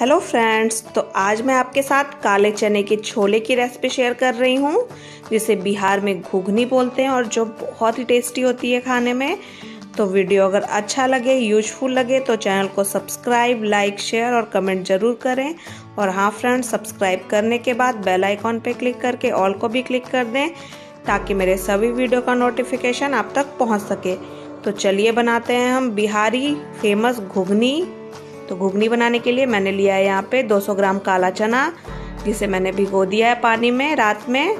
Hello friends तो आज मैं आपके साथ काले चने के छोले की रेसिपी शेयर कर रही हूँ, जिसे बिहार में घुघनी बोलते हैं और जो बहुत ही टेस्टी होती है खाने में। तो वीडियो अगर अच्छा लगे, यूजफुल लगे तो चैनल को सब्सक्राइब, लाइक, शेयर और कमेंट ज़रूर करें। और हाँ फ्रेंड्स, सब्सक्राइब करने के बाद बेल आइकॉन पे क्लिक करके ऑल को भी क्लिक कर दें, ताकि मेरे सभी वीडियो का नोटिफिकेशन आप तक पहुँच सके। तो चलिए बनाते हैं हम बिहारी फ़ेमस घुघनी। तो घुगनी बनाने के लिए मैंने लिया है यहाँ पे 200 ग्राम काला चना, जिसे मैंने भिगो दिया है पानी में रात में।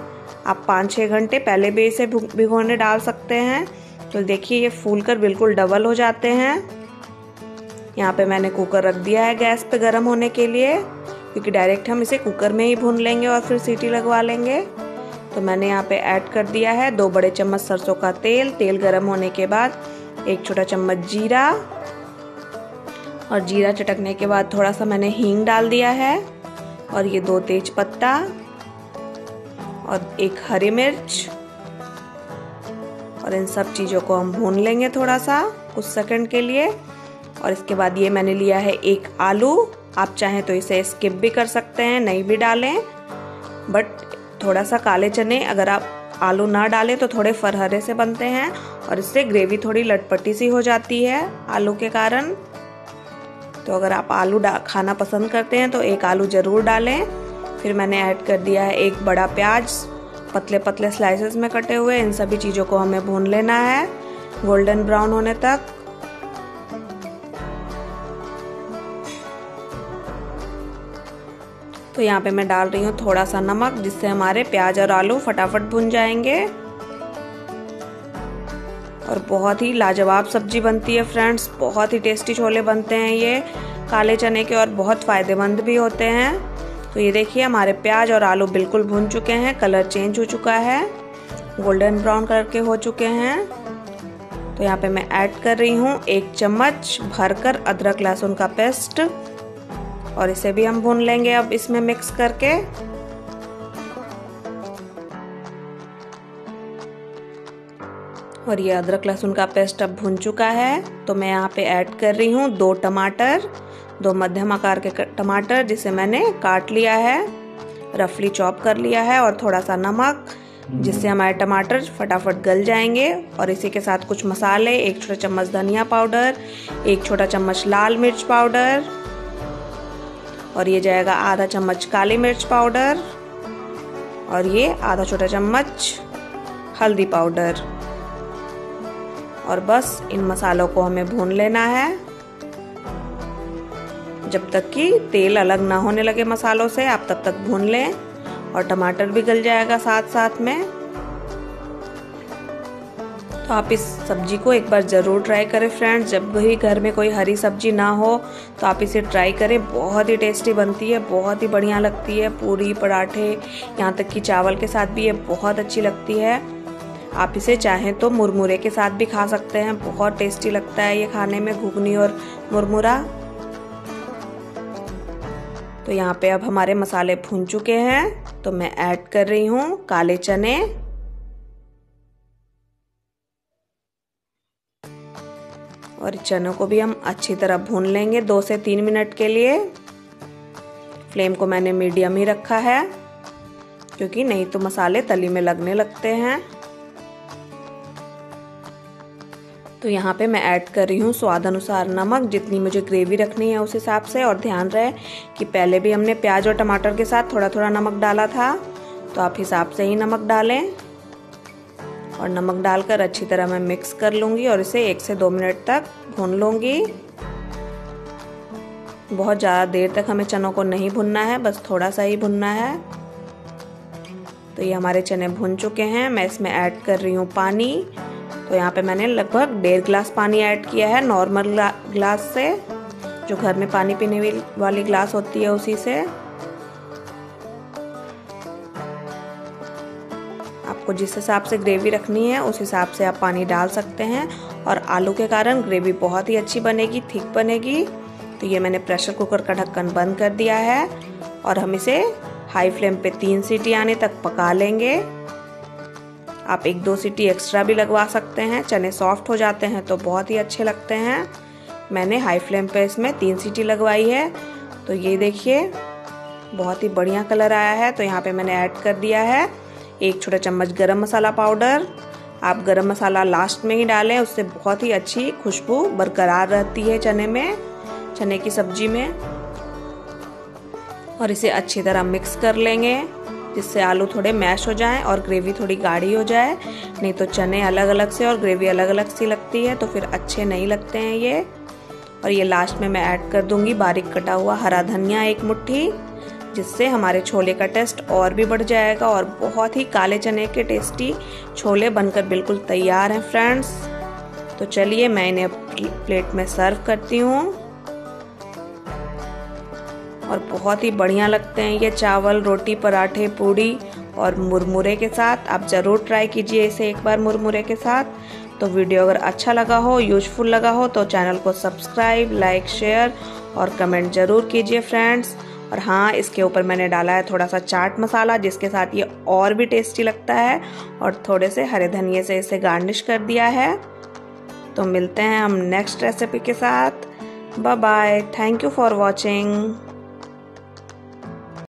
आप पाँच छः घंटे पहले भी इसे भिगोने डाल सकते हैं। तो देखिए, ये फूल कर बिल्कुल डबल हो जाते हैं। यहाँ पे मैंने कुकर रख दिया है गैस पे गर्म होने के लिए, क्योंकि डायरेक्ट हम इसे कुकर में ही भून लेंगे और फिर सीटी लगवा लेंगे। तो मैंने यहाँ पे ऐड कर दिया है दो बड़े चम्मच सरसों का तेल। तेल गर्म होने के बाद एक छोटा चम्मच जीरा और जीरा चटकने के बाद थोड़ा सा मैंने हींग डाल दिया है और ये दो तेज पत्ता और एक हरी मिर्च। और इन सब चीज़ों को हम भून लेंगे थोड़ा सा कुछ सेकंड के लिए। और इसके बाद ये मैंने लिया है एक आलू। आप चाहें तो इसे स्किप भी कर सकते हैं, नहीं भी डालें। बट थोड़ा सा काले चने, अगर आप आलू ना डालें तो थोड़े फरहरे से बनते हैं और इससे ग्रेवी थोड़ी लटपटी सी हो जाती है आलू के कारण। तो अगर आप आलू खाना पसंद करते हैं तो एक आलू ज़रूर डालें। फिर मैंने ऐड कर दिया है एक बड़ा प्याज। पतले पतले स्लाइसेस में कटे हुए, इन सभी चीज़ों को हमें भून लेना है। गोल्डन ब्राउन होने तक। तो यहाँ पे मैं डाल रही हूँ थोड़ा सा नमक, जिससे हमारे प्याज और आलू फटाफट भुन जाएँगे। और बहुत ही लाजवाब सब्ज़ी बनती है फ्रेंड्स बहुत ही टेस्टी छोले बनते हैं ये. काले चने के और बहुत फ़ायदेमंद भी होते हैं. तो ये देखिए, हमारे प्याज और आलू बिल्कुल भुन चुके हैं कलर चेंज हो चुका है. गोल्डन ब्राउन कलर के हो चुके हैं. तो यहाँ पे मैं ऐड कर रही हूँ एक चम्मच भरकर अदरक लहसुन का पेस्ट और इसे भी हम भून लेंगे अब इसमें मिक्स करके. और ये अदरक लहसुन का पेस्ट अब भुन चुका है। तो मैं यहाँ पे ऐड कर रही हूँ दो टमाटर दो मध्यम आकार के टमाटर जिसे मैंने काट लिया है रफली चॉप कर लिया है और थोड़ा सा नमक जिससे हमारे टमाटर फटाफट गल जाएँगे। और इसी के साथ कुछ मसाले एक छोटा चम्मच धनिया पाउडर एक छोटा चम्मच लाल मिर्च पाउडर और ये जाएगा आधा चम्मच काली मिर्च पाउडर और ये आधा छोटा चम्मच हल्दी पाउडर। और बस इन मसालों को हमें भून लेना है। जब तक कि तेल अलग ना होने लगे मसालों से, आप तब तक भून लें और टमाटर भी गल जाएगा साथ साथ में। तो आप इस सब्ज़ी को एक बार ज़रूर ट्राई करें फ्रेंड्स। जब भी घर में कोई हरी सब्ज़ी ना हो तो आप इसे ट्राई करें। बहुत ही टेस्टी बनती है, बहुत ही बढ़िया लगती है। पूरी पराठे, यहाँ तक कि चावल के साथ भी ये बहुत अच्छी लगती है। आप इसे चाहें तो मुरमुरे के साथ भी खा सकते हैं। बहुत टेस्टी लगता है ये खाने में घुगनी और मुरमुरा। तो यहाँ पे अब हमारे मसाले भून चुके हैं। तो मैं ऐड कर रही हूँ काले चने। और चनों को भी हम अच्छी तरह भून लेंगे दो से तीन मिनट के लिए। फ्लेम को मैंने मीडियम ही रखा है, क्योंकि नहीं तो मसाले तली में लगने लगते हैं। तो यहाँ पे मैं ऐड कर रही हूँ स्वाद अनुसार नमक, जितनी मुझे ग्रेवी रखनी है उस हिसाब से और ध्यान रहे कि पहले भी हमने प्याज और टमाटर के साथ थोड़ा थोड़ा नमक डाला था तो आप हिसाब से ही नमक डालें। और नमक डालकर अच्छी तरह मैं मिक्स कर लूँगी और इसे एक से दो मिनट तक भून लूँगी। बहुत ज़्यादा देर तक हमें चनों को नहीं भुनना है, बस थोड़ा सा ही भुनना है। तो ये हमारे चने भुन चुके हैं, मैं इसमें ऐड कर रही हूँ पानी। तो यहाँ पे मैंने लगभग डेढ़ गिलास पानी ऐड किया है, नॉर्मल ग्लास से, जो घर में पानी पीने वाली ग्लास होती है उसी से। आपको जिस हिसाब से ग्रेवी रखनी है, उस हिसाब से आप पानी डाल सकते हैं और आलू के कारण ग्रेवी बहुत ही अच्छी बनेगी थिक बनेगी। तो ये मैंने प्रेशर कुकर का ढक्कन बंद कर दिया है और हम इसे हाई फ्लेम पे तीन सीटी आने तक पका लेंगे। आप एक दो सीटी एक्स्ट्रा भी लगवा सकते हैं। चने सॉफ्ट हो जाते हैं तो बहुत ही अच्छे लगते हैं। मैंने हाई फ्लेम पे इसमें तीन सीटी लगवाई है। तो ये देखिए, बहुत ही बढ़िया कलर आया है। तो यहाँ पे मैंने ऐड कर दिया है एक छोटा चम्मच गरम मसाला पाउडर आप गरम मसाला लास्ट में ही डालें, उससे बहुत ही अच्छी खुशबू बरकरार रहती है चने में, चने की सब्ज़ी में। और इसे अच्छी तरह मिक्स कर लेंगे। जिससे आलू थोड़े मैश हो जाएँ और ग्रेवी थोड़ी गाढ़ी हो जाए। नहीं तो चने अलग अलग से और ग्रेवी अलग अलग सी लगती है तो फिर अच्छे नहीं लगते हैं ये। और ये लास्ट में मैं ऐड कर दूँगी बारीक कटा हुआ हरा धनिया एक मुट्ठी, जिससे हमारे छोले का टेस्ट और भी बढ़ जाएगा और बहुत ही काले चने के टेस्टी छोले बनकर बिल्कुल तैयार हैं फ्रेंड्स तो चलिए मैं इन्हें प्लेट में सर्व करती हूँ। और बहुत ही बढ़िया लगते हैं ये चावल, रोटी, पराठे, पूड़ी और मुरमुरे के साथ। आप ज़रूर ट्राई कीजिए इसे एक बार मुरमुरे के साथ। तो वीडियो अगर अच्छा लगा हो, यूजफुल लगा हो तो चैनल को सब्सक्राइब, लाइक, शेयर और कमेंट ज़रूर कीजिए फ्रेंड्स। और हाँ इसके ऊपर मैंने डाला है थोड़ा सा चाट मसाला, जिसके साथ ये और भी टेस्टी लगता है। और थोड़े से हरे धनिए से इसे गार्निश कर दिया है। तो मिलते हैं हम नेक्स्ट रेसिपी के साथ। Bye bye. Thank you for watching.